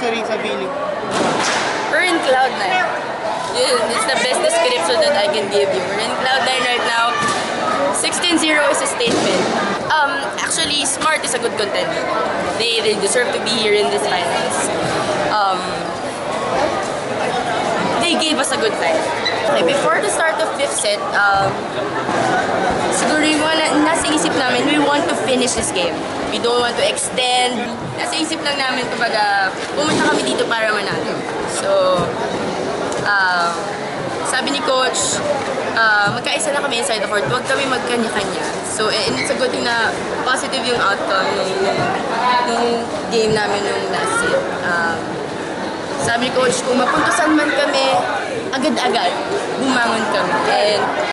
na rin sa. We're in cloud nine. It's the best description that I can give you. We're in cloud nine right now. 16-0 is a statement. Um, actually, Smart is a good contender. They, they deserve to be here in this finals. Um, they gave us a good time. Okay, before the start of fifth set, um, siguro yung mga na- nasa isip namin, we want to finish this game. We don't want to extend. Nasa isip lang namin, kumbaga, pumunta kami dito para manalo. So, um, sabi ni coach, uh, magkaisa na kami inside the court, huwag kami magkanya-kanya. So, and it's a good thing na positive yung outcome nung, nung game namin nung last set. Um, sabi ni coach, kung mapuntusan man kami, agad-agad, bumangon kami. And